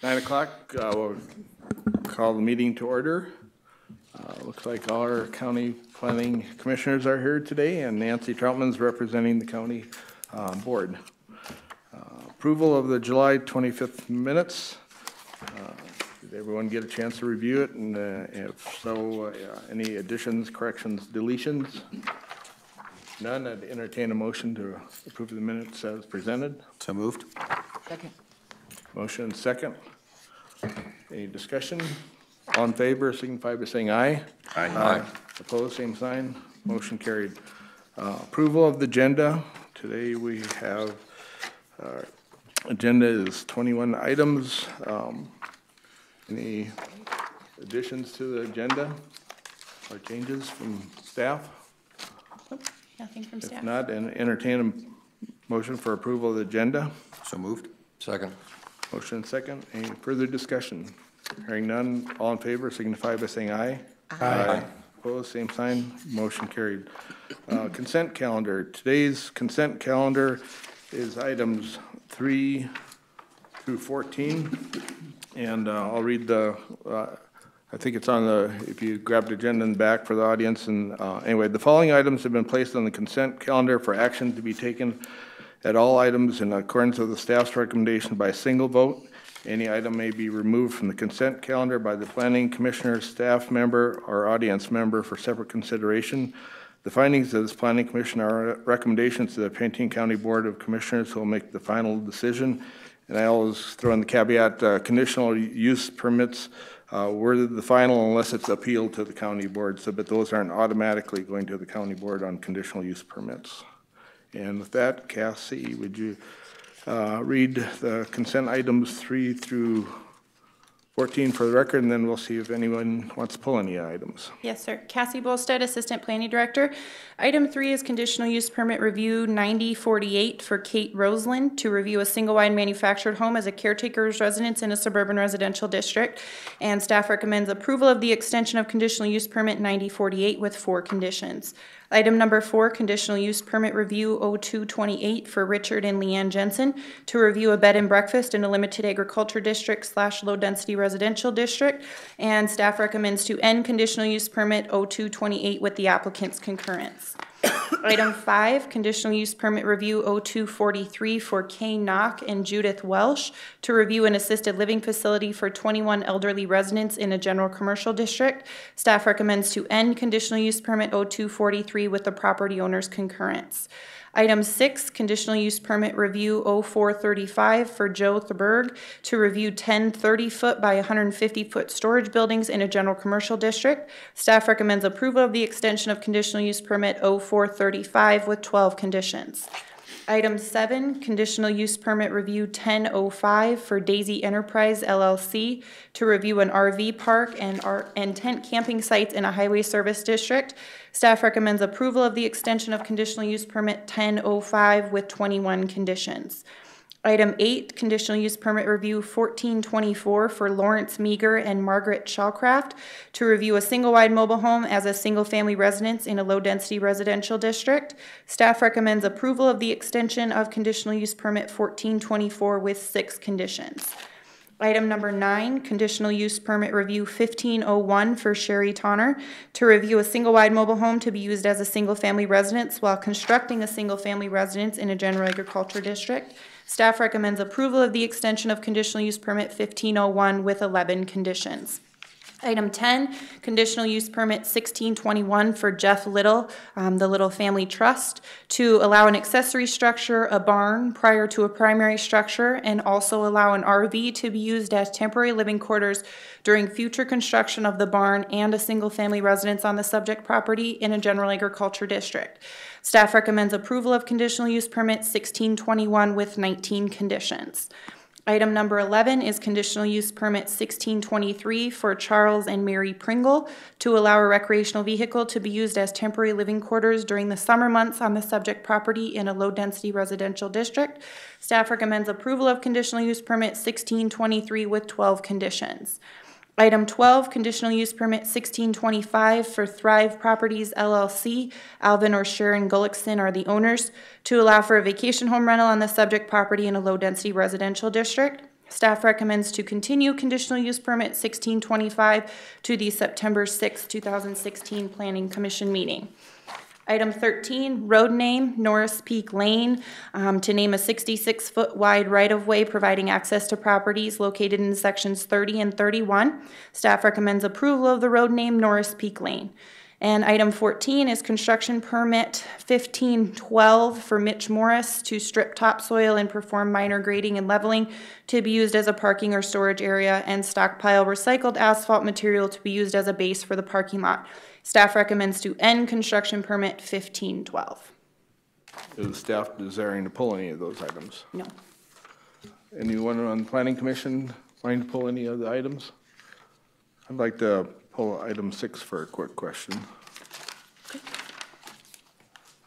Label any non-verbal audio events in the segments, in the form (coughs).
Nine o'clock, uh, we'll call the meeting to order. Uh, Looks like all our county planning commissioners are here today, and Nancy Troutman's representing the county uh, board. Uh, Approval of the July 25th minutes. Uh, Did everyone get a chance to review it? And uh, if so, uh, any additions, corrections, deletions? None, I'd entertain a motion to approve the minutes as presented. So moved. Second. Motion second. Any discussion? All in favor, signify by saying aye. Aye. Aye. Opposed, same sign. Motion carried. Uh, Approval of the agenda. Today we have, our agenda is 21 items. Um, Any additions to the agenda or changes from staff? Nothing from If staff. not, en- entertain a motion for approval of the agenda. So moved. Second. Motion second. Any further discussion? Hearing none, all in favor signify by saying aye. Aye. Opposed, same sign. Motion carried. Uh, Consent calendar. Today's consent calendar is items three through 14. And uh, I'll read the, uh, I think it's on the, if you grab the agenda in the back for the audience. And uh, anyway, the following items have been placed on the consent calendar for action to be taken at all items in accordance with the staff's recommendation by single vote. Any item may be removed from the consent calendar by the planning commissioner, staff member, or audience member for separate consideration. The findings of this planning commission are recommendations to the Pennington County Board of Commissioners who will make the final decision. And I always throw in the caveat, uh, conditional use permits uh, were the final unless it's appealed to the county board, so, but those aren't automatically going to the county board on conditional use permits. And with that, Cassie, would you uh, read the consent items three through 14 for the record, and then we'll see if anyone wants to pull any items. Yes, sir. Cassie Bolstead, Assistant Planning Director. Item three is conditional use permit review 9048 for Kate Roseland to review a single-wide manufactured home as a caretaker's residence in a suburban residential district. And staff recommends approval of the extension of conditional use permit 9048 with four conditions. Item number four, conditional use permit review 0228 for Richard and Leanne Jensen to review a bed and breakfast in a limited agriculture district slash low-density residential district. And staff recommends to end conditional use permit 0228 with the applicant's concurrence. Item five, conditional use permit review 0243 for Kay Knock and Judith Welsh to review an assisted living facility for 21 elderly residents in a general commercial district. Staff recommends to end conditional use permit 0243 with the property owner's concurrence. Item six, conditional use permit review 0435 for Joe Thurberg to review 10 30-foot by 150-foot storage buildings in a general commercial district. Staff recommends approval of the extension of conditional use permit 0435 with 12 conditions. Item seven, conditional use permit review 1005 for Daisy Enterprise LLC to review an RV park and R- and tent camping sites in a highway service district. Staff recommends approval of the extension of conditional use permit 1005 with 21 conditions. Item eight, conditional use permit review 1424 for Lawrence Meager and Margaret Shawcraft to review a single-wide mobile home as a single-family residence in a low-density residential district. Staff recommends approval of the extension of conditional use permit 1424 with six conditions. Item number nine, conditional use permit review 1501 for Sherry Tonner to review a single-wide mobile home to be used as a single-family residence while constructing a single-family residence in a general agriculture district. Staff recommends approval of the extension of conditional use permit 1501 with 11 conditions. Item 10, conditional use permit 1621 for Jeff Little, um, the Little Family Trust, to allow an accessory structure, a barn, prior to a primary structure, and also allow an RV to be used as temporary living quarters during future construction of the barn and a single-family residence on the subject property in a general agriculture district. Staff recommends approval of conditional use permit 1621 with 19 conditions. Item number 11 is conditional use permit 1623 for Charles and Mary Pringle to allow a recreational vehicle to be used as temporary living quarters during the summer months on the subject property in a low-density residential district. Staff recommends approval of conditional use permit 1623 with 12 conditions. Item 12, conditional use permit 1625 for Thrive Properties LLC. Alvin or Sharon Gullickson are the owners, to allow for a vacation home rental on the subject property in a low-density residential district. Staff recommends to continue conditional use permit sixteen twenty-five to the September 6, two thousand sixteen Planning Commission meeting. Item thirteen, road name Norris Peak Lane, um, to name a sixty-six foot wide right-of-way providing access to properties located in sections thirty and thirty-one. Staff recommends approval of the road name Norris Peak Lane. And item fourteen is construction permit fifteen twelve for Mitch Morris to strip topsoil and perform minor grading and leveling to be used as a parking or storage area and stockpile recycled asphalt material to be used as a base for the parking lot. Staff recommends to end construction permit fifteen twelve. Is staff desiring to pull any of those items? No. Anyone on the planning commission wanting to pull any of the items? I'd like to pull item six for a quick question.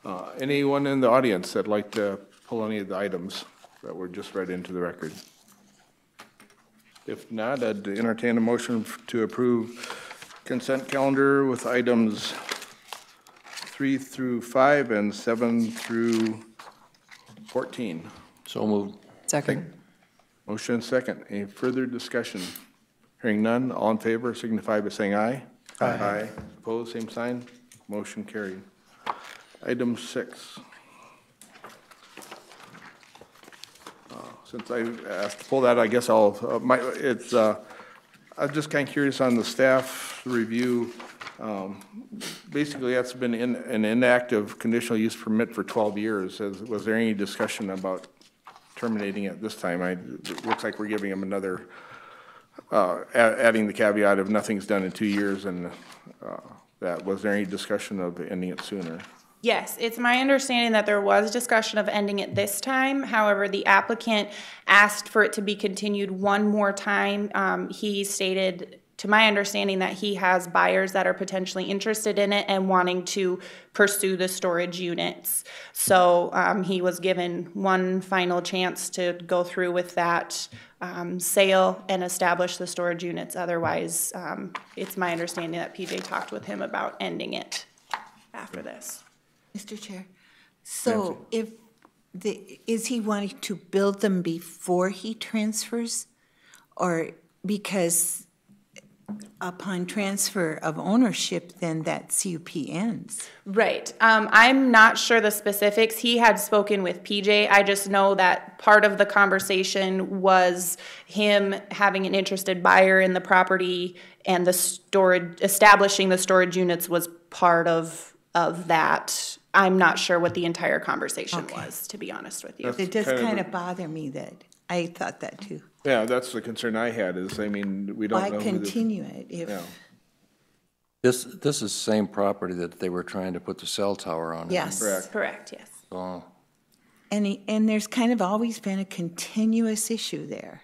Uh, Anyone in the audience that'd like to pull any of the items that were just read into the record? If not, I'd entertain a motion to approve consent calendar with items three through five and seven through 14. So moved. Second. Motion second. Any further discussion? Hearing none, all in favor signify by saying aye. Aye. Opposed, same sign. Motion carried. Item six. Uh, Since I asked to pull that, I guess I'll, uh, my, it's, uh, I'm just kind of curious on the staff review. Um, Basically, that's been in, an inactive conditional use permit for 12 years. Has- Was there any discussion about terminating it this time? I, it looks like we're giving them another, uh, a- adding the caveat of nothing's done in two years and uh, that. Was there any discussion of ending it sooner? Yes, it's my understanding that there was discussion of ending it this time. However, the applicant asked for it to be continued one more time. Um, he stated, to my understanding, that he has buyers that are potentially interested in it and wanting to pursue the storage units. So, um, he was given one final chance to go through with that, um, sale and establish the storage units. Otherwise, um, it's my understanding that PJ talked with him about ending it after this. Mr. Chair, so if the, is he wanting to build them before he transfers? Or because upon transfer of ownership, then that CUP ends? Right. Um, I'm not sure the specifics. He had spoken with PJ. I just know that part of the conversation was him having an interested buyer in the property and the storage, establishing the storage units was part of, of that. I'm not sure what the entire conversation Okay. was, to be honest with you. That's It does kind of kind the- of bother me that, I thought that too. Yeah, that's the concern I had is, I mean, we don't Why know. who the- continue it Yeah. if, This, this is the same property that they were trying to put the cell tower on. yes. Correct. Correct, yes. So, And, he- and there's kind of always been a continuous issue there.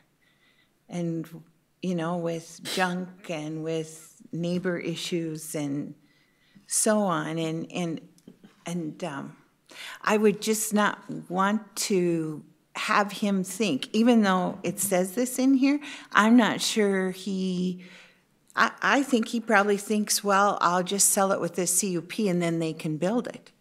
And, you know, with junk and with neighbor issues and so on. And, and, and um, I would just not want to have him think, even though it says this in here, I'm not sure he, I, I think he probably thinks, well, I'll just sell it with this CUP and then they can build it.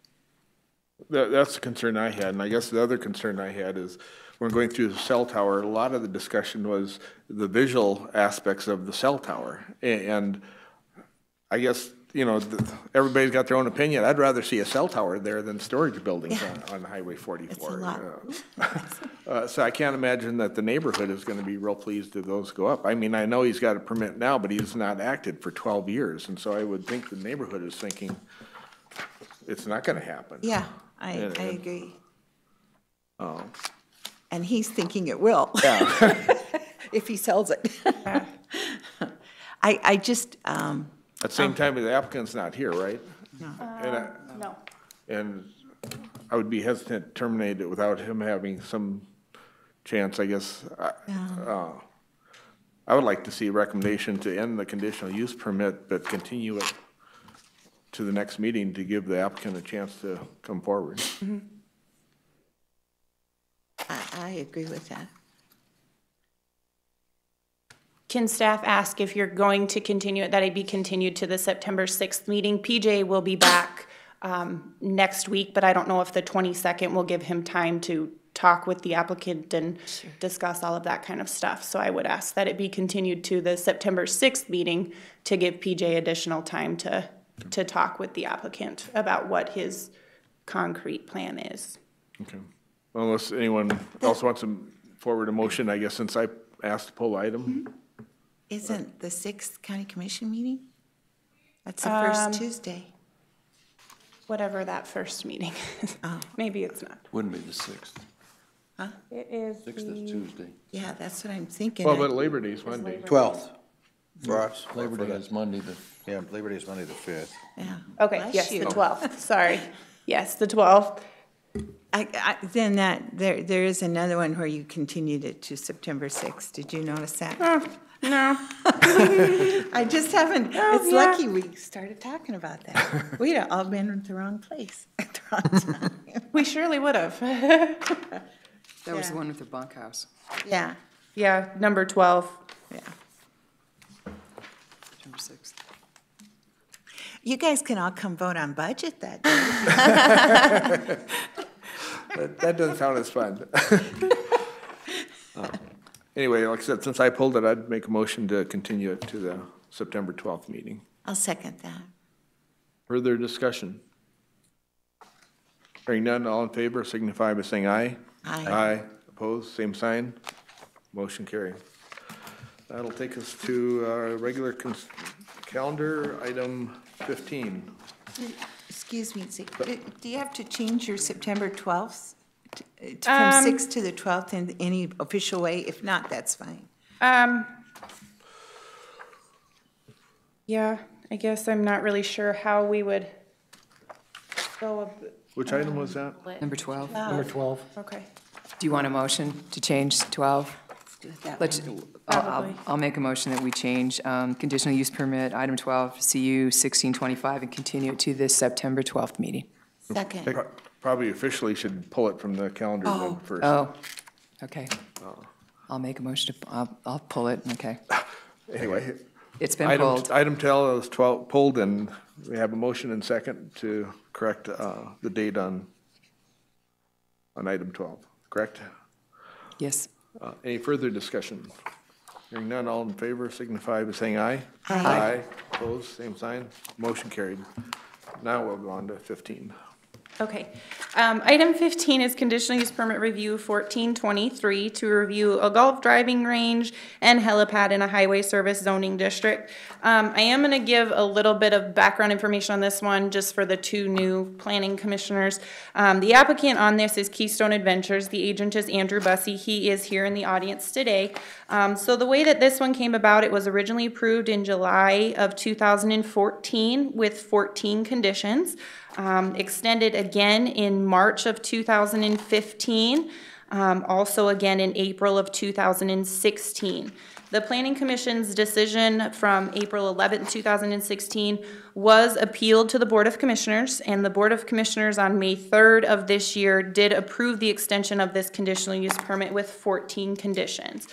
That, that's the concern I had, and I guess the other concern I had is, when going through the cell tower, a lot of the discussion was the visual aspects of the cell tower. And I guess, you know, th- everybody's got their own opinion. I'd rather see a cell tower there than storage buildings on, on Highway forty-four. lot. (laughs) Uh, So I can't imagine that the neighborhood is gonna be real pleased if those go up. I mean, I know he's got a permit now, but he's not acted for twelve years, and so I would think the neighborhood is thinking it's not gonna happen. Yeah, I, And- I and- agree. Oh. And he's thinking it will, Yeah. (laughs) if he sells it. (laughs) I, I just, um, At the same time, the applicant's not here, right? And I- No. And I would be hesitant to terminate it without him having some chance, I guess. I- uh, I would like to see a recommendation to end the conditional use permit, but continue it to the next meeting to give the applicant a chance to come forward. I, I agree with that. Can staff ask if you're going to continue it, that it be continued to the September 6th meeting? PJ will be back um, next week, but I don't know if the 22nd will give him time to talk with the applicant and discuss all of that kind of stuff. So I would ask that it be continued to the September sixth meeting to give PJ additional time to, to talk with the applicant about what his concrete plan is. Okay. Unless anyone else wants to forward a motion, I guess, since I asked to pull the item. Isn't the sixth county commission meeting? That's the first Um, Tuesday. Whatever that first meeting is. Oh. (laughs) Maybe it's not. Wouldn't be the 6th. Huh? It is 6th is Tuesday. Yeah, that's what I'm thinking. Well, but Labor Day is Monday. Twelfth. For us. Labor Day is Monday, the Yeah, Labor Day is Monday the fifth. Yeah. Okay, Bless yes, the you. twelfth, (laughs) sorry. Yes, the twelfth. I, I, then that, there, there is another one where you continued it to September sixth. Did you notice that? No, (laughs) I just haven't, it's Oh, yeah. lucky we started talking about that. (laughs) We'd have all been in the wrong place at the wrong (laughs) time. we surely would have. That was the one with the bunkhouse, Yeah, Yeah, number twelve. yeah. September sixth. You guys can all come vote on budget that day. That, that doesn't sound as fun. Uh, Anyway, like I said, since I pulled it, I'd make a motion to continue it to the September twelfth meeting. I'll second that. Further discussion? Hearing none, all in favor signify by saying aye. Aye. Aye, opposed, same sign. Motion carried. That'll take us to our regular cons- calendar, item fifteen. Excuse me, Zeke, do do you have to change your September 12th? T- uh, Um, From 6th to the 12th in any official way? If not, that's fine. Um. Yeah, I guess I'm not really sure how we would go, ab- Which item was that? Number twelve. Number 12. okay. Do you want a motion to change twelve? Do it that Let's. I'll, I'll, Probably. I'll make a motion that we change, um, conditional use permit, item twelve, CU sixteen twenty-five, and continue it to this September twelfth meeting. Second. Pro- Probably officially should pull it from the calendar then Oh. first. Oh, okay. I'll make a motion to, I'll, I'll pull it, okay. (laughs) Anyway, It's been item, pulled. item twelve is twelve, pulled, and we have a motion and second to correct, uh, the date on, on item twelve, correct? Yes. Uh, Any further discussion? Hearing none, all in favor signify by saying aye. Aye. Opposed, same sign, motion carried. Now we'll go on to fifteen. Okay. Um, item fifteen is conditional use permit review fourteen twenty-three to review a golf driving range and helipad in a highway service zoning district. Um, I am gonna give a little bit of background information on this one, just for the two new planning commissioners. Um, the applicant on this is Keystone Adventures. The agent is Andrew Bussey. He is here in the audience today. Um, so the way that this one came about, it was originally approved in July of two thousand and fourteen with fourteen conditions um, extended again in March of 2015, um, also again in April of 2016. The Planning Commission's decision from April 11, 2016 was appealed to the Board of Commissioners, and the Board of Commissioners on May 3rd of this year did approve the extension of this conditional use permit with 14 conditions.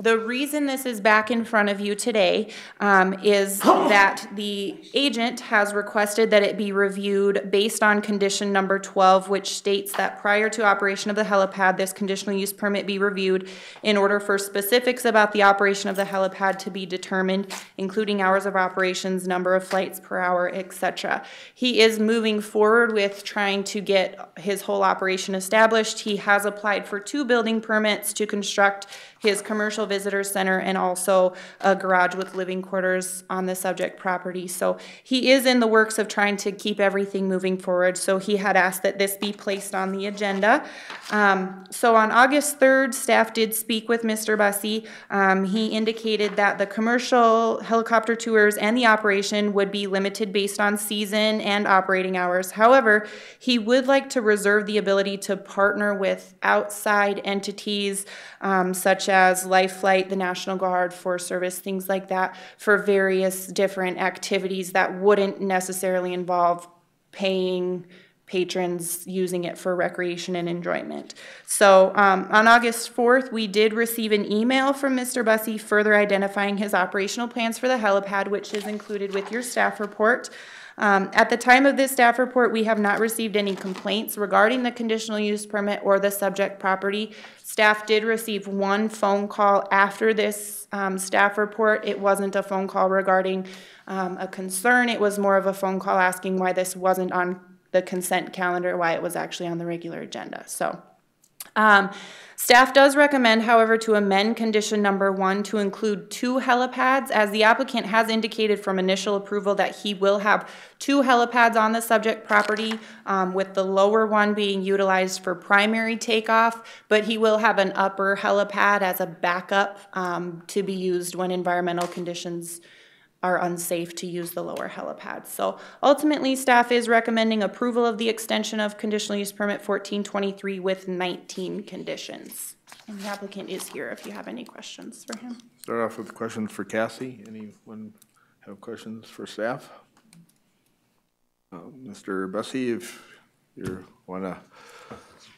The reason this is back in front of you today um, is (gasps) that the agent has requested that it be reviewed based on condition number 12, which states that prior to operation of the helipad, this conditional use permit be reviewed in order for specifics about the operation of the helipad to be determined, including hours of operations, number of flights per hour, etc. He is moving forward with trying to get his whole operation established. He has applied for two building permits to construct his commercial visitor center and also a garage with living quarters on the subject property. So he is in the works of trying to keep everything moving forward. So he had asked that this be placed on the agenda. Um, so on August third, staff did speak with Mr. Bussey. Um, he indicated that the commercial helicopter tours and the operation would be limited based on season and operating hours. However, he would like to reserve the ability to partner with outside entities um, such as Life Flight, the National Guard, Forest Service, things like that, for various different activities that wouldn't necessarily involve paying patrons using it for recreation and enjoyment. So um, on August 4th, we did receive an email from Mr. Bussey further identifying his operational plans for the helipad, which is included with your staff report. Um, At the time of this staff report, we have not received any complaints regarding the conditional use permit or the subject property. Staff did receive one phone call after this um, staff report. It wasn't a phone call regarding um, a concern. It was more of a phone call asking why this wasn't on the consent calendar, why it was actually on the regular agenda. So um, Staff does recommend, however, to amend condition number one to include two helipads, as the applicant has indicated from initial approval that he will have two helipads on the subject property, um, with the lower one being utilized for primary takeoff, but he will have an upper helipad as a backup um, to be used when environmental conditions are unsafe to use the lower helipads. So ultimately, staff is recommending approval of the extension of conditional use permit fourteen twenty-three with nineteen conditions. And the applicant is here if you have any questions for him. Start off with questions for Cassie. Anyone have questions for staff? Uh, Mr. Bussey, if you want to,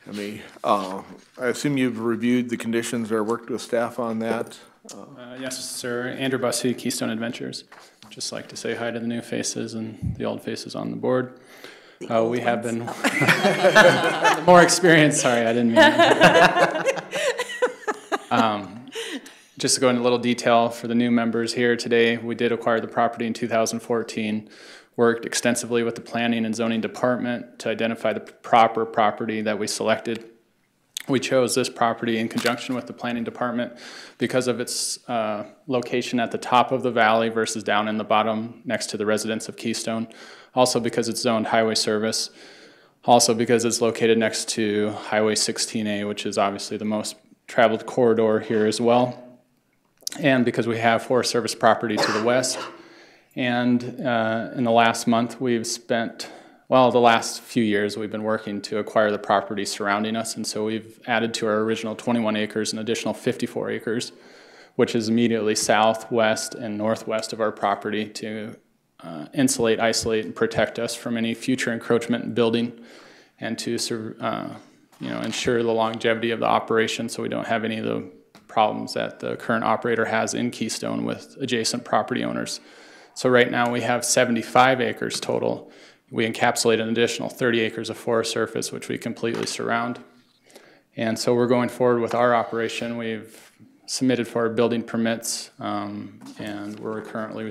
I mean, uh, I assume you've reviewed the conditions or worked with staff on that? Uh, Yes, sir. Andrew Bussey, Keystone Adventures. Just like to say hi to the new faces and the old faces on the board. Uh, We have been, (laughs) more experienced. sorry, I didn't mean. (laughs) Um, Just to go into a little detail for the new members here today, we did acquire the property in 2014, worked extensively with the Planning and Zoning Department to identify the proper property that we selected we chose this property in conjunction with the planning department because of its uh, location at the top of the valley versus down in the bottom next to the residents of Keystone. Also because it's zoned highway service. Also because it's located next to Highway 16A, which is obviously the most traveled corridor here as well. And because we have Forest Service property to the west. And uh, in the last month, we've spent well, the last few years, we've been working to acquire the property surrounding us, and so we've added to our original 21 acres an additional 54 acres, which is immediately south, west, and northwest of our property to uh, insulate, isolate, and protect us from any future encroachment and building, and to uh, you know ensure the longevity of the operation, so we don't have any of the problems that the current operator has in Keystone with adjacent property owners. So right now we have 75 acres total we encapsulate an additional 30 acres of Forest Service, which we completely surround. And so we're going forward with our operation. We've submitted for our building permits, um, and we're currently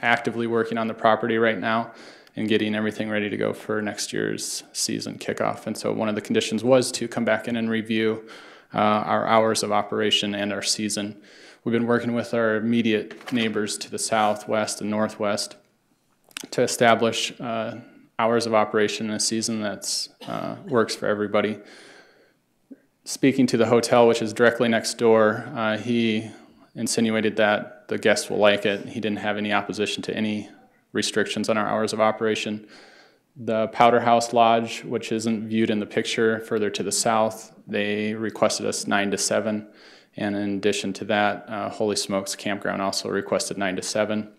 actively working on the property right now and getting everything ready to go for next year's season kickoff. And so one of the conditions was to come back in and review uh, our hours of operation and our season. We've been working with our immediate neighbors to the southwest and northwest to establish uh, hours of operation in a season that uh, works for everybody. Speaking to the hotel, which is directly next door, uh, he insinuated that the guests will like it. He didn't have any opposition to any restrictions on our hours of operation. The Powder House Lodge, which isn't viewed in the picture further to the south, they requested us nine to seven. And in addition to that, uh, Holy Smokes Campground also requested nine to seven.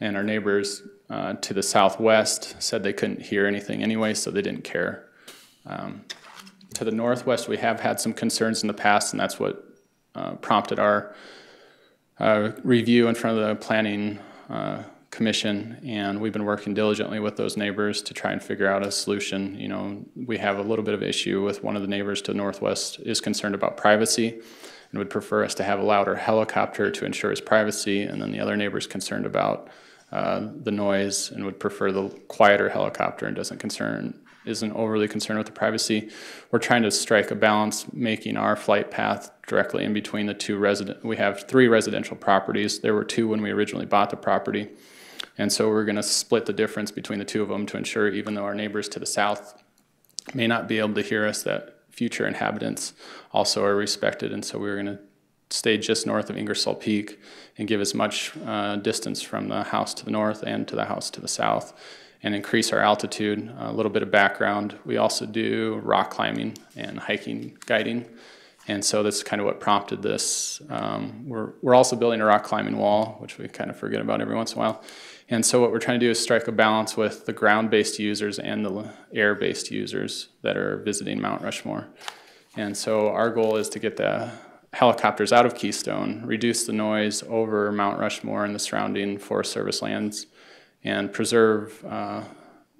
And our neighbors uh, to the southwest said they couldn't hear anything anyway, so they didn't care. Um, to the northwest, we have had some concerns in the past, and that's what uh, prompted our uh, review in front of the planning uh, commission. And we've been working diligently with those neighbors to try and figure out a solution. You know, we have a little bit of issue with one of the neighbors to the northwest is concerned about privacy and would prefer us to have a louder helicopter to ensure his privacy. And then the other neighbor's concerned about uh, the noise and would prefer the quieter helicopter and doesn't concern isn't overly concerned with the privacy. We're trying to strike a balance, making our flight path directly in between the two resident. We have three residential properties. There were two when we originally bought the property, and so we're going to split the difference between the two of them to ensure, even though our neighbors to the south may not be able to hear us, that future inhabitants also are respected. And so we're going to stay just north of Ingersoll Peak and give as much uh, distance from the house to the north and to the house to the south and increase our altitude. A little bit of background. We also do rock climbing and hiking guiding. And so that's kind of what prompted this. Um, we're, we're also building a rock climbing wall, which we kind of forget about every once in a while. And so what we're trying to do is strike a balance with the ground-based users and the air-based users that are visiting Mount Rushmore. And so our goal is to get the helicopters out of Keystone, reduce the noise over Mount Rushmore and the surrounding Forest Service lands, and preserve uh,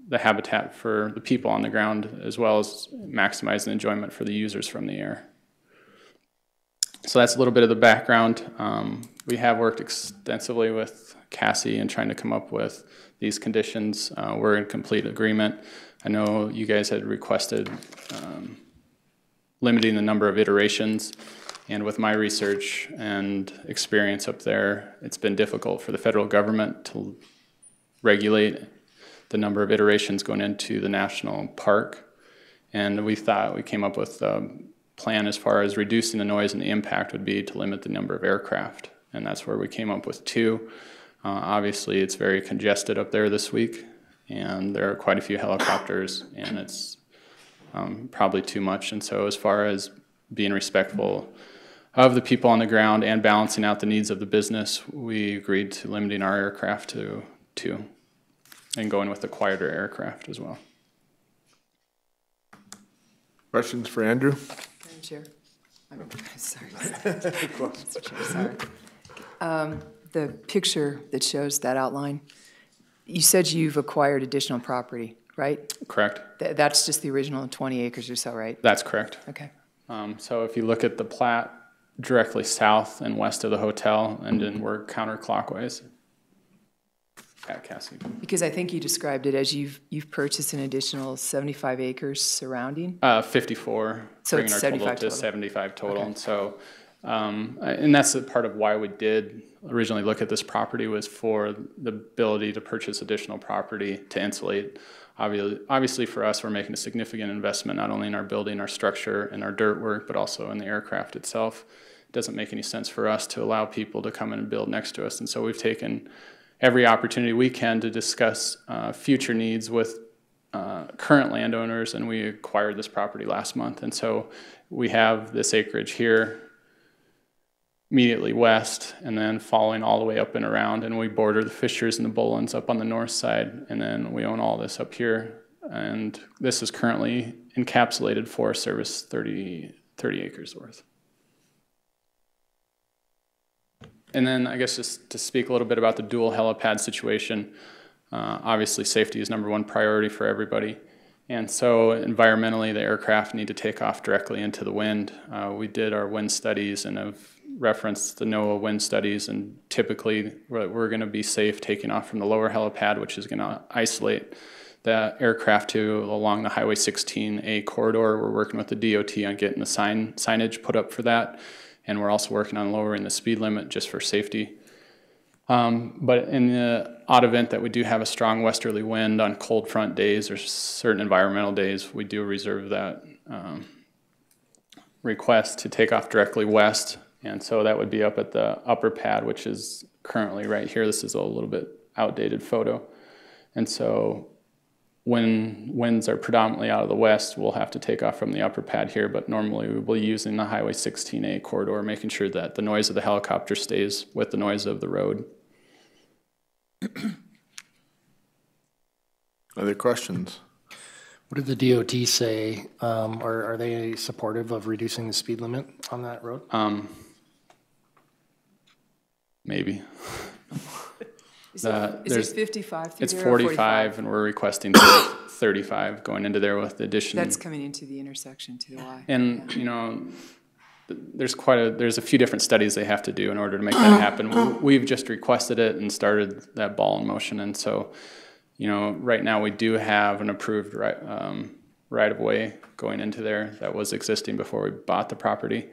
the habitat for the people on the ground as well as maximize the enjoyment for the users from the air. So that's a little bit of the background. Um, we have worked extensively with Cassie in trying to come up with these conditions. Uh, we're in complete agreement. I know you guys had requested um, limiting the number of iterations. And with my research and experience up there, it's been difficult for the federal government to regulate the number of iterations going into the national park. And we thought, we came up with a plan as far as reducing the noise and the impact would be to limit the number of aircraft. And that's where we came up with two. Uh, obviously, it's very congested up there this week, and there are quite a few helicopters, and it's um, probably too much. And so, as far as being respectful of the people on the ground and balancing out the needs of the business, we agreed to limiting our aircraft to two and going with the quieter aircraft as well. Questions for Andrew? Madam Chair? I'm (laughs) sorry. Chair, (laughs) sorry. Um, The picture that shows that outline, you said you've acquired additional property, right? Correct? Th- That's just the original 20 acres or so, right? That's correct. Okay. Um, so if you look at the plat directly south and west of the hotel, and then we're counterclockwise. Yeah, Cassie. Because I think you described it as you've, you've purchased an additional 75 acres surrounding? Uh, 54, So bringing it's our total 75 to total. 75 total. Okay. And so, um, and that's a part of why we did originally look at this property was for the ability to purchase additional property to insulate. Obviously, obviously for us, we're making a significant investment, not only in our building, our structure, and our dirt work, but also in the aircraft itself. Doesn't make any sense for us to allow people to come in and build next to us. And so we've taken every opportunity we can to discuss uh, future needs with uh, current landowners, and we acquired this property last month. And so we have this acreage here immediately west, and then following all the way up and around, and we border the Fishers and the Bolins up on the north side, and then we own all this up here. And this is currently encapsulated Forest Service 30, 30 acres worth. And then I guess just to speak a little bit about the dual helipad situation. Uh, obviously, safety is number one priority for everybody. And so environmentally, the aircraft need to take off directly into the wind. Uh, we did our wind studies and have referenced the NOAA wind studies, and typically we're, we're going to be safe taking off from the lower helipad, which is going to isolate the aircraft to along the Highway 16A corridor. We're working with the DOT on getting the sign signage put up for that, and we're also working on lowering the speed limit just for safety. Um, but in the odd event that we do have a strong westerly wind on cold front days or certain environmental days, we do reserve that um, request to take off directly west. And so that would be up at the upper pad, which is currently right here. This is a little bit outdated photo. And so when winds are predominantly out of the west, we'll have to take off from the upper pad here, but normally we will be using the Highway 16A corridor, making sure that the noise of the helicopter stays with the noise of the road. (clears throat) Other questions? What did the DOT say? Um, Are are they supportive of reducing the speed limit on that road? Um, maybe. (laughs) Is Uh, it, is it 55 It's there or 45, and we're requesting (coughs) 35 going into there with the addition. That's coming into the intersection to the Y. And, you know, there's quite a, there's a few different studies they have to do in order to make that happen. We- We've just requested it and started that ball in motion, and so, you know, right now, we do have an approved right, um, right-of-way going into there that was existing before we bought the property.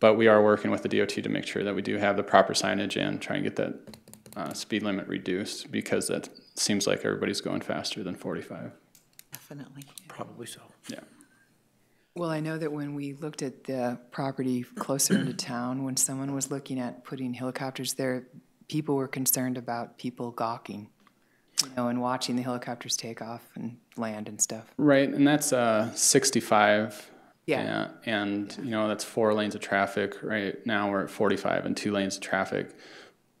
But we are working with the DOT to make sure that we do have the proper signage and try and get that, uh, speed limit reduced, because that seems like everybody's going faster than forty-five. Definitely. Probably so. Yeah. Well, I know that when we looked at the property closer into (clears throat) town, when someone was looking at putting helicopters there, people were concerned about people gawking, you know, and watching the helicopters take off and land and stuff. Right, and that's uh, 65. Yeah. And, you know, that's four lanes of traffic. Right now, we're at 45 and two lanes of traffic.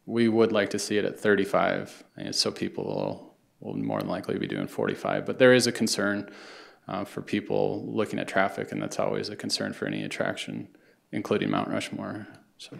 We would like to see it at 35, and so people will, will more than likely be doing 45. But there is a concern uh, for people looking at traffic, and that's always a concern for any attraction, including Mount Rushmore. So,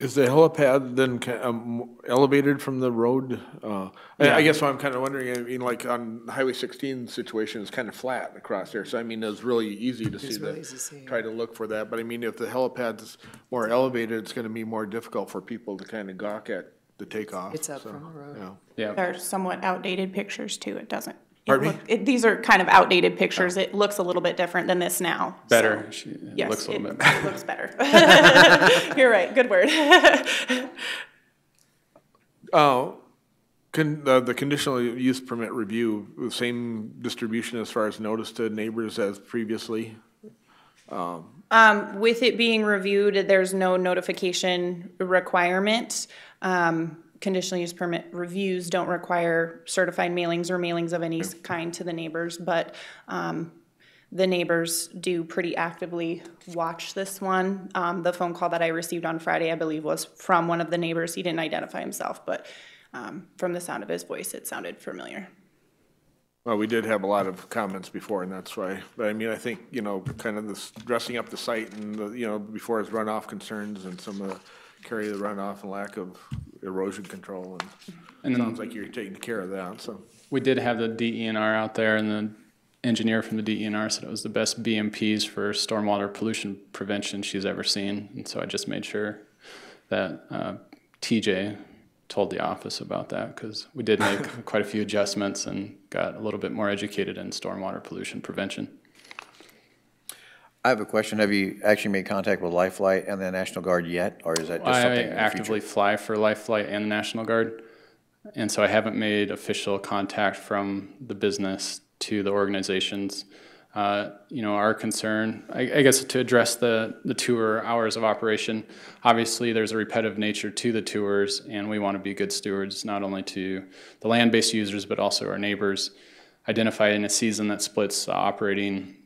Is the helipad then ki- um, elevated from the road? Uh, I I guess what I'm kind of wondering, I mean, like on Highway 16 situation, it's kind of flat across there. So I mean, it's really easy to see It's really that, easy to see, try to look for that. But I mean, if the helipad's more elevated, it's going to be more difficult for people to kind of gawk at the takeoff. It's up so, from the road. yeah. Yeah, They're somewhat outdated pictures too, it doesn't. It Pardon me? it- These are kind of outdated pictures, it looks a little bit different than this now. so- better. She- It Yes, looks a little it bit better. it looks better. (laughs) (laughs) You're right, good word. (laughs) Uh, Can, the, the conditional use permit review, the same distribution as far as notice to neighbors as previously? Um, with it being reviewed, there's no notification requirement. Um, conditional use permit reviews don't require certified mailings or mailings of any kind to the neighbors, but, um, the neighbors do pretty actively watch this one. Um, the phone call that I received on Friday, I believe, was from one of the neighbors. He didn't identify himself, but, um, from the sound of his voice, it sounded familiar. Well, we did have a lot of comments before, and that's why, but I mean, I think, you know, kind of this dressing up the site and, the you know, before it's runoff concerns and some of the carry the runoff and lack of erosion control, and it sounds like you're taking care of that, so. We did have the DENR out there, and the engineer from the DENR said it was the best BMPs for stormwater pollution prevention she's ever seen. And so I just made sure that uh, TJ told the office about that, because we did make (laughs) quite a few adjustments and got a little bit more educated in stormwater pollution prevention. I have a question. Have you actually made contact with Life Flight and the National Guard yet, or is that just I something in the actively future? fly for Life Flight and the National Guard, and so I haven't made official contact from the business to the organizations. Uh, you know, our concern, I, I guess, to address the the tour hours of operation. Obviously, there's a repetitive nature to the tours, and we want to be good stewards not only to the land-based users but also our neighbors. Identify in a season that splits the operating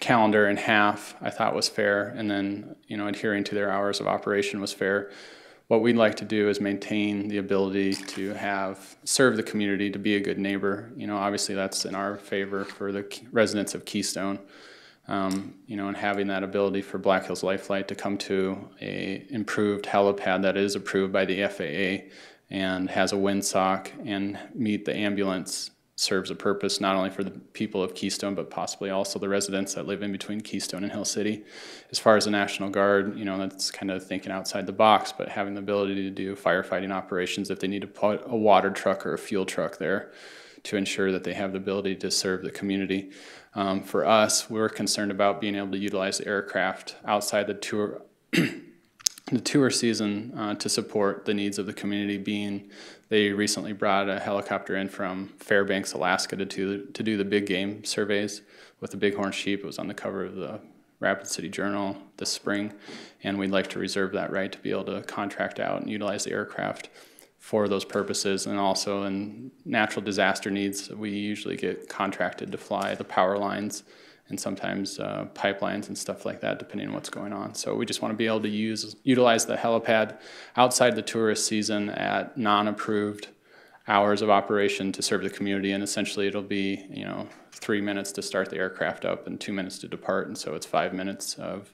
calendar in half, I thought was fair, and then, you know, adhering to their hours of operation was fair. What we'd like to do is maintain the ability to have, serve the community, to be a good neighbor. You know, obviously that's in our favor for the residents of Keystone. Um, you know, and having that ability for Black Hills Lifeline to come to a improved helipad that is approved by the FAA and has a windsock and meet the ambulance serves a purpose not only for the people of Keystone, but possibly also the residents that live in between Keystone and Hill City. As far as the National Guard, you know, that's kind of thinking outside the box, but having the ability to do firefighting operations if they need to put a water truck or a fuel truck there to ensure that they have the ability to serve the community. Um, for us, we're concerned about being able to utilize aircraft outside the tour (clears throat) the tour season uh, to support the needs of the community being they recently brought a helicopter in from Fairbanks, Alaska to do, to do the big game surveys with the bighorn sheep. It was on the cover of the Rapid City Journal this spring, and we'd like to reserve that right to be able to contract out and utilize the aircraft for those purposes. And also in natural disaster needs, we usually get contracted to fly the power lines and sometimes uh, pipelines and stuff like that, depending on what's going on. So we just want to be able to use utilize the helipad outside the tourist season at non-approved hours of operation to serve the community. And essentially, it'll be you know three minutes to start the aircraft up and two minutes to depart, and so it's five minutes of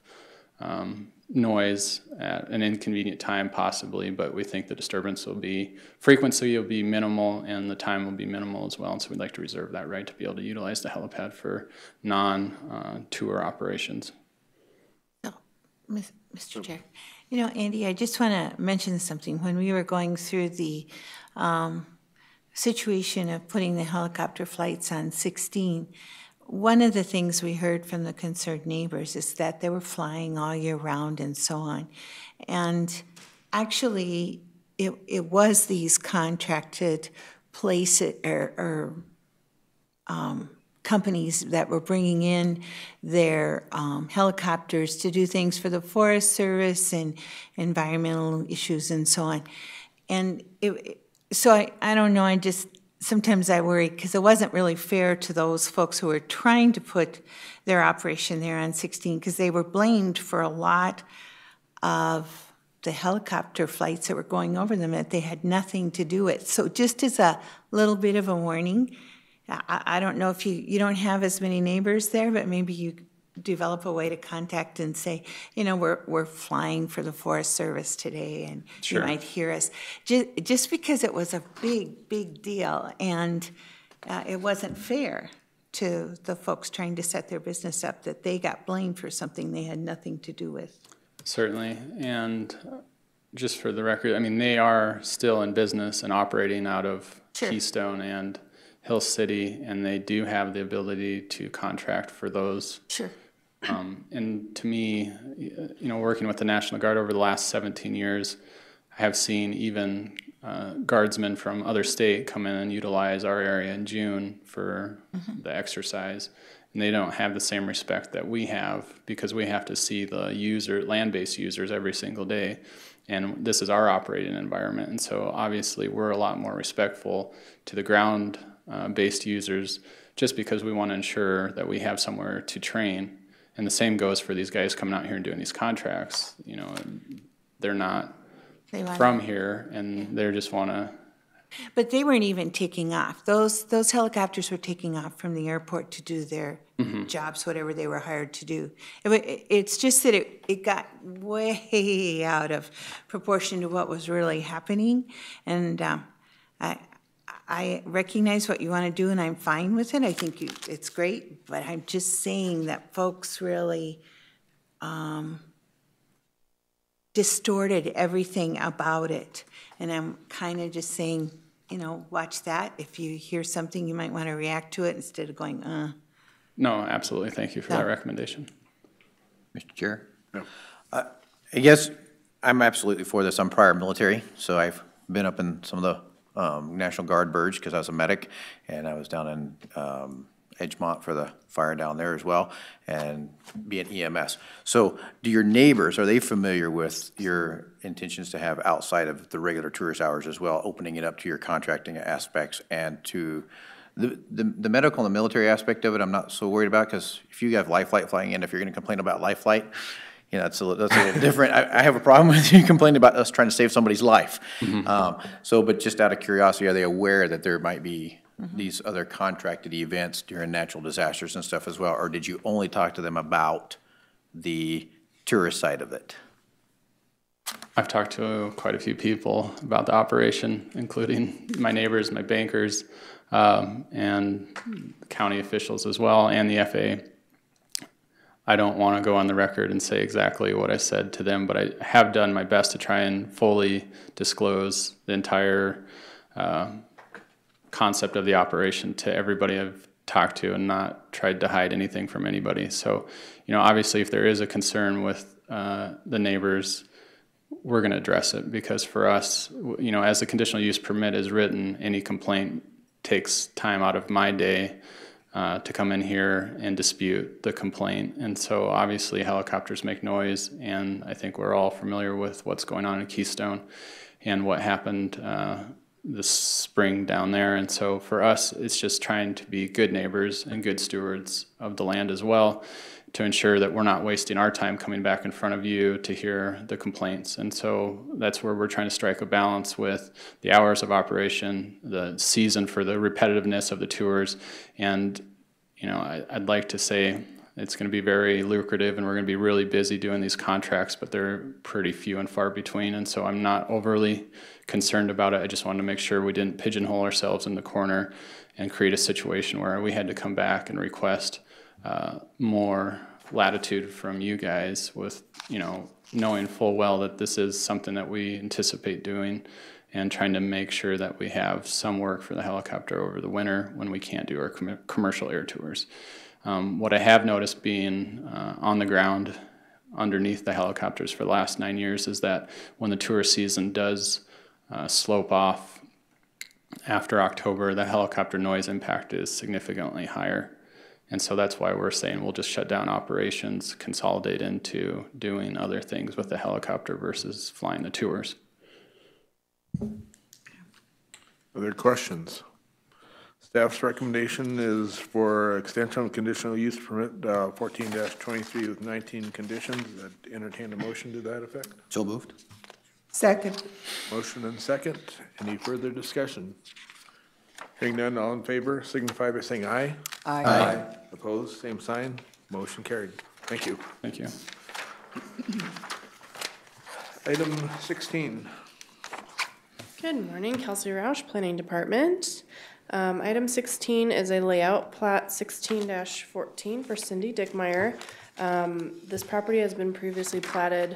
um, noise at an inconvenient time possibly, but we think the disturbance will be, frequency will be minimal and the time will be minimal as well. And so we'd like to reserve that right to be able to utilize the helipad for non-tour operations. So, Mr. Chair, you know, Andy, I just want to mention something. When we were going through the um, situation of putting the helicopter flights on 16, one of the things we heard from the concerned neighbors is that they were flying all year round and so on. And actually, it, it was these contracted places or, or um, companies that were bringing in their um, helicopters to do things for the Forest Service and environmental issues and so on. And it, so I, I don't know, I just, sometimes I worry because it wasn't really fair to those folks who were trying to put their operation there on 16 because they were blamed for a lot of the helicopter flights that were going over them that they had nothing to do with. So just as a little bit of a warning, I, I don't know if you, you don't have as many neighbors there, but maybe you develop a way to contact and say, you know, we're, we're flying for the Forest Service today, and you might hear us. Just, just because it was a big, big deal, and uh, it wasn't fair to the folks trying to set their business up, that they got blamed for something they had nothing to do with. Certainly, and uh, just for the record, I mean, they are still in business and operating out of Sure. Keystone and Hill City, and they do have the ability to contract for those. Sure. Um, and to me, you know, working with the National Guard over the last 17 years, I have seen even uh, guardsmen from other state come in and utilize our area in June for the exercise. And they don't have the same respect that we have because we have to see the user, land-based users every single day. And this is our operating environment. And so obviously, we're a lot more respectful to the ground-based users just because we want to ensure that we have somewhere to train. And the same goes for these guys coming out here and doing these contracts. You know, they're not They from here and they just want to, But they weren't even taking off. Those, those helicopters were taking off from the airport to do their jobs, whatever they were hired to do. It It's just that it, it got way (laughs) out of proportion to what was really happening. And um, I, I recognize what you want to do, and I'm fine with it. I think you- it's great, but I'm just saying that folks really um, distorted everything about it. And I'm kind of just saying, you know, watch that. If you hear something, you might want to react to it instead of going, uh. no, absolutely. Thank you for that recommendation. Mr. Chair? Uh, I guess I'm absolutely for this. I'm prior military, so I've been up in some of the um, National Guard birds because I was a medic, and I was down in um, Edgemont for the fire down there as well, and being EMS. So do your neighbors, are they familiar with your intentions to have outside of the regular tourist hours as well, opening it up to your contracting aspects and to the, the, the medical and the military aspect of it, I'm not so worried about, because if you have Life Flight flying in, if you're gonna complain about Life Flight, you know, that's a, little- that's a little different. I, I have a problem (laughs) with you complaining about us trying to save somebody's life. Um, so, but just out of curiosity, are they aware that there might be these other contracted events during natural disasters and stuff as well? Or did you only talk to them about the tourist side of it? I've talked to quite a few people about the operation, including my neighbors, my bankers, um, and county officials as well, and the FAA. I don't want to go on the record and say exactly what I said to them, but I have done my best to try and fully disclose the entire uh, concept of the operation to everybody I've talked to and not tried to hide anything from anybody. So, you know, obviously, if there is a concern with uh, the neighbors, we're going to address it because for us, you know, as the conditional use permit is written, any complaint takes time out of my day uh, to come in here and dispute the complaint. And so obviously helicopters make noise, and I think we're all familiar with what's going on in Keystone and what happened uh, this spring down there. And so for us, it's just trying to be good neighbors and good stewards of the land as well to ensure that we're not wasting our time coming back in front of you to hear the complaints. And so that's where we're trying to strike a balance with the hours of operation, the season for the repetitiveness of the tours. And, you know, I, I'd like to say it's going to be very lucrative and we're going to be really busy doing these contracts, but they're pretty few and far between. And so I'm not overly concerned about it. I just wanted to make sure we didn't pigeonhole ourselves in the corner and create a situation where we had to come back and request uh, more latitude from you guys with, you know, knowing full well that this is something that we anticipate doing and trying to make sure that we have some work for the helicopter over the winter when we can't do our com- commercial air tours. Um, what I have noticed being uh, on the ground underneath the helicopters for the last nine years is that when the tourist season does uh, slope off after October, the helicopter noise impact is significantly higher. And so that's why we're saying we'll just shut down operations, consolidate into doing other things with the helicopter versus flying the tours. Other questions? Staff's recommendation is for extension of conditional use permit uh, fourteen twenty-three with nineteen conditions. I'd Entertain a motion to that effect. So moved. Second. Motion and second. Any further discussion? Hearing none, all in favor signify by saying aye. Aye. Opposed, same sign. Motion carried. Thank you. Thank you. (clears throat) Item 16. Good morning, Kelsey Roush, Planning Department. Um, item sixteen is a layout plat sixteen fourteen for Cindy Dickmeyer. Um, this property has been previously platted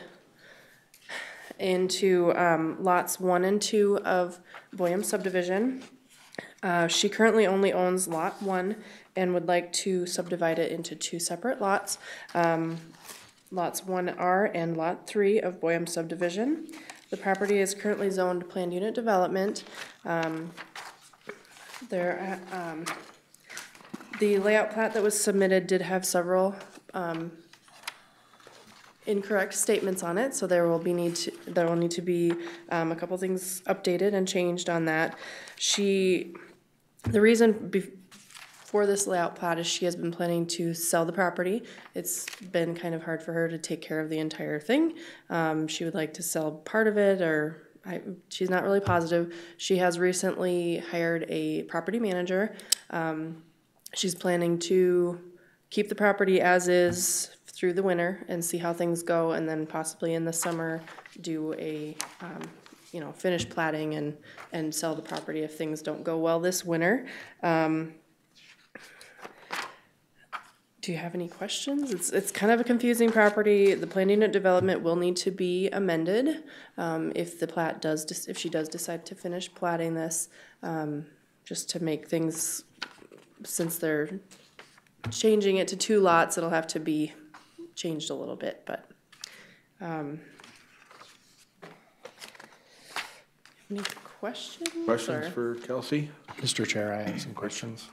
into, um, lots one and two of Boyum subdivision. Uh, she currently only owns lot one and would like to subdivide it into two separate lots. Um, lots one R and lot three of Boyum subdivision. The property is currently zoned planned unit development. Um, there, um, the layout plat that was submitted did have several, um, incorrect statements on it, so there will be need to, there will need to be, um, a couple things updated and changed on that. She, the reason for this layout plat is she has been planning to sell the property. It's been kind of hard for her to take care of the entire thing. Um, she would like to sell part of it, or I, she's not really positive. She has recently hired a property manager. Um, she's planning to keep the property as is through the winter and see how things go, and then possibly in the summer do a, um, you know, finish plating and, and sell the property if things don't go well this winter. Um, do you have any questions? It's, it's kind of a confusing property. The planned unit development will need to be amended, um, if the plat does, dec- if she does decide to finish platting this, um, just to make things, since they're changing it to two lots, it'll have to be changed a little bit, but, um, any questions? Questions or- for Kelsey? Mr. Chair, I have some questions.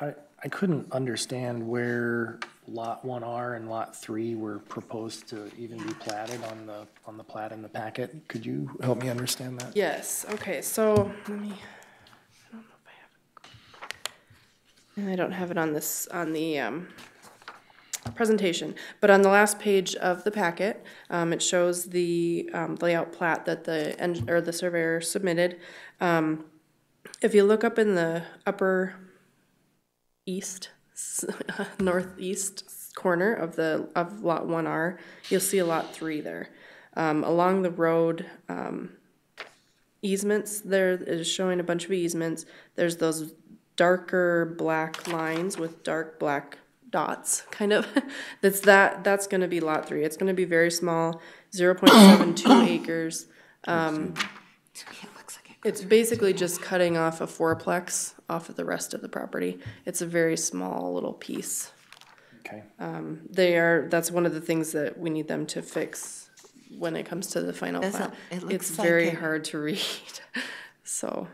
I, I couldn't understand where Lot 1R and Lot 3 were proposed to even be platted on the, on the plat in the packet. Could you help me understand that? Yes, okay, so, let me, I don't know if I have it. I don't have it on this, on the, um, presentation, but on the last page of the packet, um, it shows the, um, layout plat that the, or the surveyor submitted. Um, if you look up in the upper east, (laughs) northeast corner of the, of lot one R, you'll see a lot three there. Um, along the road, um, easements, there is showing a bunch of easements. There's those darker black lines with dark black dots, kind of. (laughs) That's that, that's gonna be lot three. It's gonna be very small, zero point seven two (coughs) acres. Um, it's basically just cutting off a fourplex off of the rest of the property. It's a very small little piece. Okay. Um, they are, that's one of the things that we need them to fix when it comes to the final Doesn't- plat. it It's looks like very it- hard to read, (laughs) so.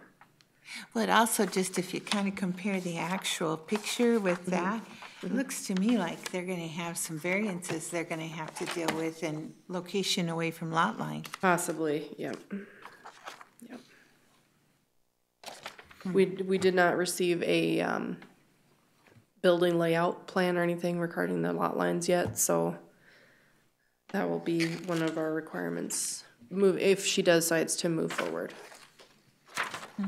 Well, it also just, if you kind of compare the actual picture with mm-hmm. that, it mm-hmm. looks to me like they're gonna have some variances they're gonna have to deal with and location away from lot line. Possibly, yep. Yep. Hmm. We, we did not receive a, um, building layout plan or anything regarding the lot lines yet, so that will be one of our requirements, move, if she decides to move forward. Hmm.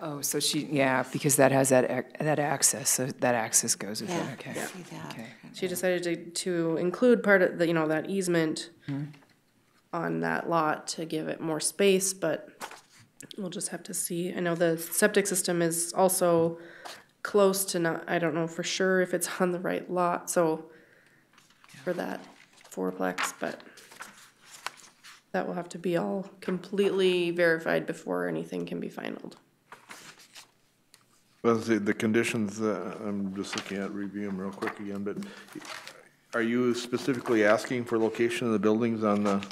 Oh, so she, yeah, because that has that, ac- that access, so that access goes with it, Yeah. okay. See that? Okay. She decided to, to include part of the, you know, that easement hmm. on that lot to give it more space, but we'll just have to see. I know the septic system is also close to not, I don't know for sure if it's on the right lot, so for that fourplex, but that will have to be all completely verified before anything can be finalized. Well, the, the conditions, uh, I'm just looking at, review them real quick again, but are you specifically asking for location of the buildings on the,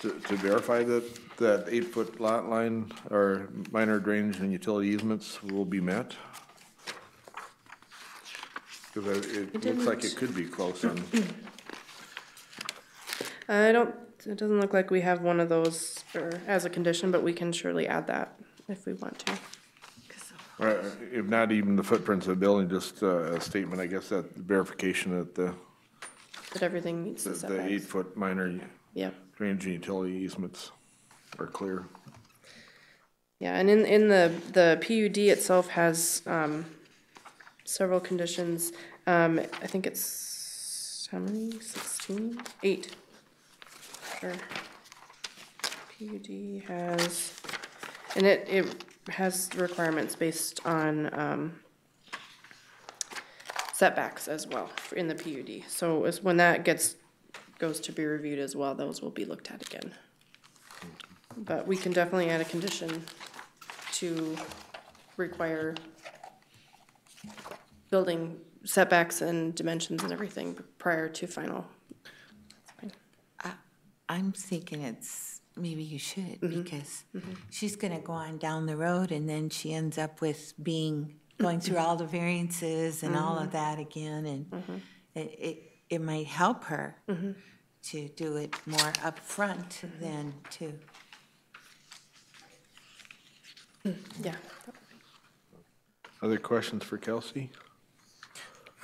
to, to verify that, that eight-foot lot line or minor drainage and utility easements will be met? Because it looks like it could be close on, (clears throat) I don't, it doesn't look like we have one of those for, as a condition, but we can surely add that if we want to. or if not even the footprints of the building, just uh, a statement, I guess, that verification that the, That everything meets the the setbacks. eight-foot minor Yep, drainage and utility easements are clear. yeah, and in, in the, the PUD itself has, um, several conditions. Um, I think it's how many? Sixteen? Eight. Sure. PUD has, and it, it has requirements based on, um, setbacks as well in the PUD. So as, when that gets, goes to be reviewed as well, those will be looked at again. But we can definitely add a condition to require building setbacks and dimensions and everything prior to final. I'm thinking it's, maybe you should, mm-hmm. because mm-hmm. she's gonna go on down the road and then she ends up with being, going through all the variances and all of mm-hmm. that again, and it, it, it might help her to do it more upfront than to, Yeah. Other questions for Kelsey?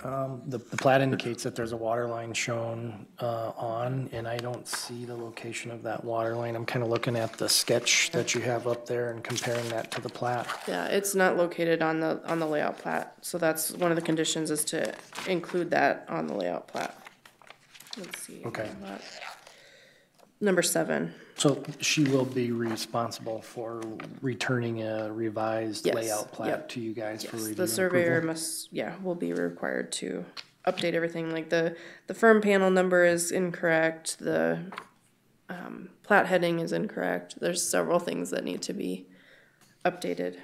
Um, The, the plat indicates that there's a water line shown uh, on, and I don't see the location of that water line. I'm kind of looking at the sketch that you have up there and comparing that to the plat. Yeah, it's not located on the, on the layout plat, so that's one of the conditions is to include that on the layout plat. Let's see. Okay. lot- Number seven, So she will be responsible for returning a revised Yes, layout yep. plat to you guys for yes, review the and surveyor approval? must, yeah, will be required to update everything, like the, the firm panel number is incorrect, the, um, plat heading is incorrect, there's several things that need to be updated.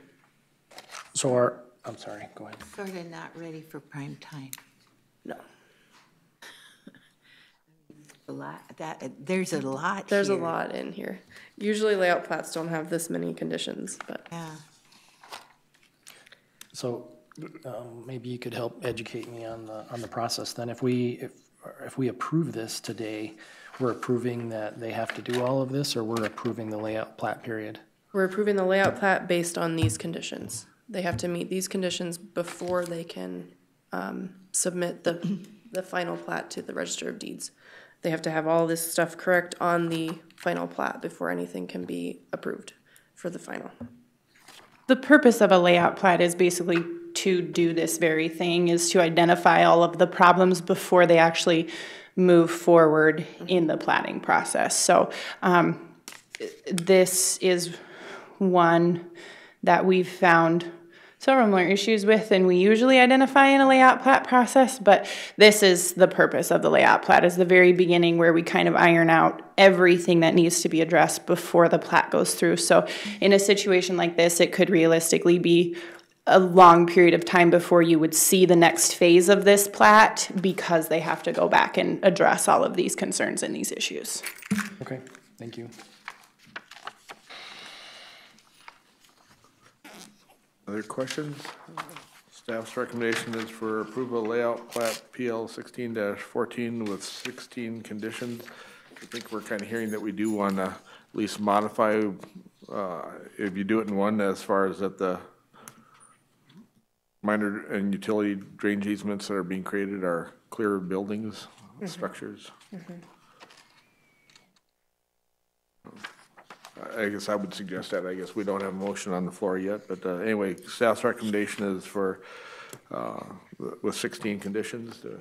So our, I'm sorry, go ahead. sort of not ready for prime time. No, A lot, that, there's a lot there's a here. lot in here. Usually layout plats don't have this many conditions, but Yeah. So um, maybe you could help educate me on the, on the process then. If we, if, if we approve this today, we're approving that they have to do all of this, or we're approving the layout plat period? We're approving the layout plat based on these conditions. They have to meet these conditions before they can um, submit the, the final plat to the Register of Deeds. They have to have all this stuff correct on the final plat before anything can be approved for the final. The purpose of a layout plat is basically to do this very thing, is to identify all of the problems before they actually move forward in the platting process. So, um, this is one that we've found several more issues with than we usually identify in a layout plat process, but this is the purpose of the layout plat, is the very beginning where we kind of iron out everything that needs to be addressed before the plat goes through. So in a situation like this, it could realistically be a long period of time before you would see the next phase of this plat because they have to go back and address all of these concerns and these issues. Okay, thank you. Other questions? Staff's recommendation is for approval layout plat PL sixteen fourteen with sixteen conditions. I think we're kind of hearing that we do want to at least modify, uh, if you do it in one, as far as that the minor and utility drainage easements that are being created are clear of buildings, structures. I guess I would suggest that. I guess we don't have a motion on the floor yet, but uh, anyway, staff's recommendation is for, uh, with 16 conditions, to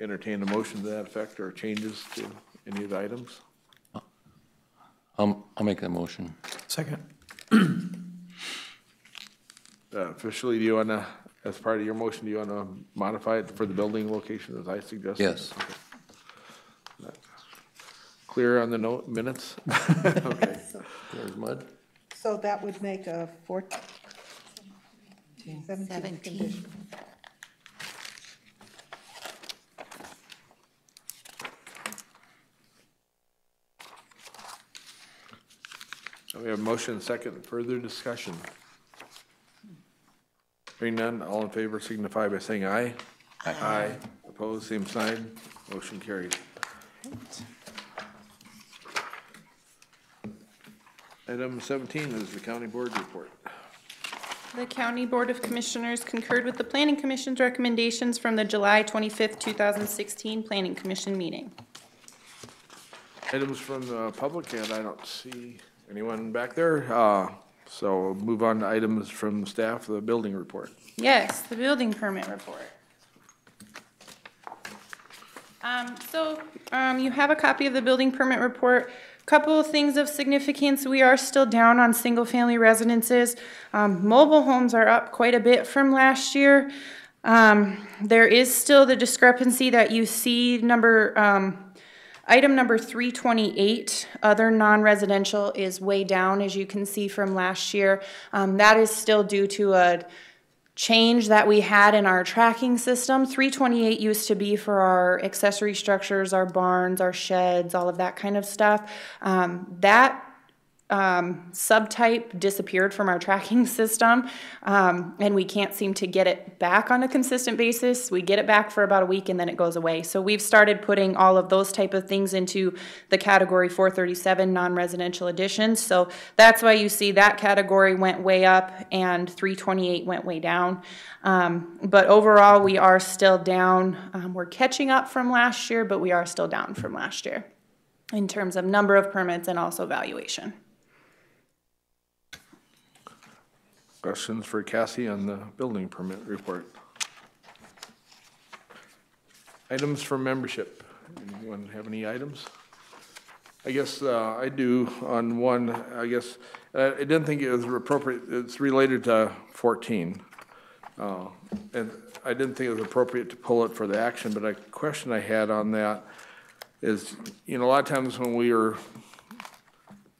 entertain a motion to that effect or changes to any of the items. I'll, I'll make that motion. Second. Uh, Officially, do you want to, as part of your motion, do you want to modify it for the building location as I suggested? Yes. Okay. Clear on the note, minutes? (laughs) Okay. There's mud? So that would make a four, seventeen Seventeen. condition. So We have a motion second, further discussion. Hearing none, all in favor signify by saying aye. Aye. Opposed, same sign, motion carried. Item seventeen is the county board report. The County Board of Commissioners concurred with the Planning Commission's recommendations from the July twenty-fifth, two thousand sixteen Planning Commission meeting. Items from the public, and I don't see anyone back there, uh, so move on to items from staff, the building report. Yes, the building permit report. Um, so, um, you have a copy of the building permit report. Couple of things of significance, we are still down on single-family residences. Um, mobile homes are up quite a bit from last year. Um, there is still the discrepancy that you see number, um, Item number three twenty-eight, other non-residential is way down, as you can see from last year. Um, that is still due to a change that we had in our tracking system. Three twenty-eight used to be for our accessory structures, our barns, our sheds, all of that kind of stuff. Um, that um, subtype disappeared from our (laughs) tracking system, um, and we can't seem to get it back on a consistent basis. We get it back for about a week and then it goes away. So we've started putting all of those type of things into the category 437 non-residential additions. So that's why you see that category went way up and 328 went way down. Um, but overall, we are still down. Um, we're catching up from last year, but we are still down from last year in terms of number of permits and also valuation. Questions for Cassie on the building permit report? Items for membership. Anyone have any items? I guess uh, I do on one, I guess, uh, I didn't think it was appropriate, it's related to 14. Uh, And I didn't think it was appropriate to pull it for the action, but a question I had on that is, you know, a lot of times when we are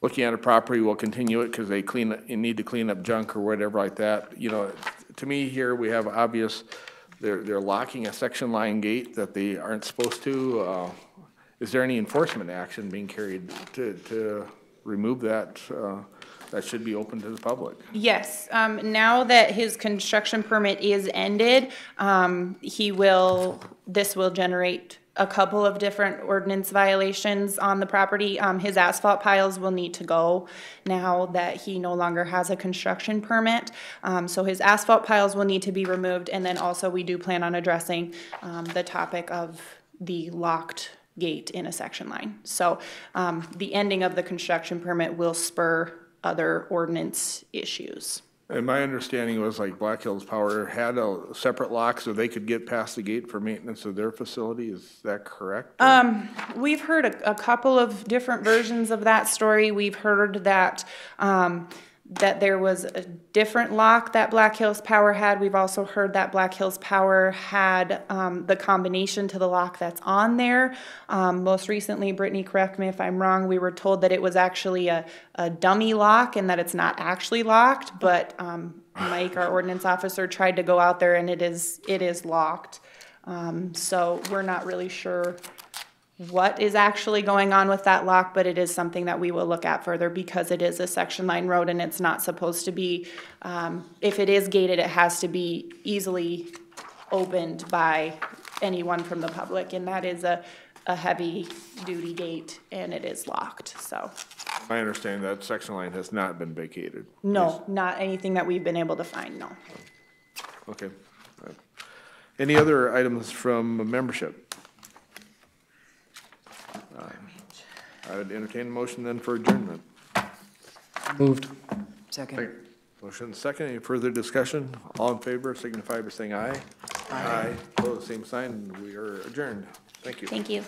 looking at a property, we'll continue it because they clean, you need to clean up junk or whatever like that. You know, to me here, we have obvious, they're, they're locking a section line gate that they aren't supposed to. Uh, Is there any enforcement action being carried to, to remove that? uh, That should be open to the public? Yes, um, now that his construction permit is ended, um, he will, this will generate a couple of different ordinance violations on the property. Um, his asphalt piles will need to go now that he no longer has a construction permit. Um, so his asphalt piles will need to be removed, and then also we do plan on addressing, um, the topic of the locked gate in a section line. So, um, the ending of the construction permit will spur other ordinance issues. And my understanding was like Black Hills Power had a separate lock so they could get past the gate for maintenance of their facility. Is that correct? We've heard a, a couple of different versions of that story. We've heard that, um, that there was a different lock that Black Hills Power had. We've also heard that Black Hills Power had, um, the combination to the lock that's on there. Um, most recently, Brittany, correct me if I'm wrong, we were told that it was actually a, a dummy lock and that it's not actually locked, but, um, Mike, our ordinance officer, tried to go out there and it is, it is locked. Um, so we're not really sure what is actually going on with that lock, but it is something that we will look at further because it is a section line road and it's not supposed to be, um, if it is gated, it has to be easily opened by anyone from the public, and that is a, a heavy-duty gate, and it is locked, so. I understand that section line has not been vacated. No, not anything that we've been able to find, no. Okay. Any other items from membership? I would entertain a motion then for adjournment. Moved. Second. Motion second, any further discussion? All in favor signify by saying aye. Aye. Opposed, same sign, we are adjourned. Thank you. Thank you.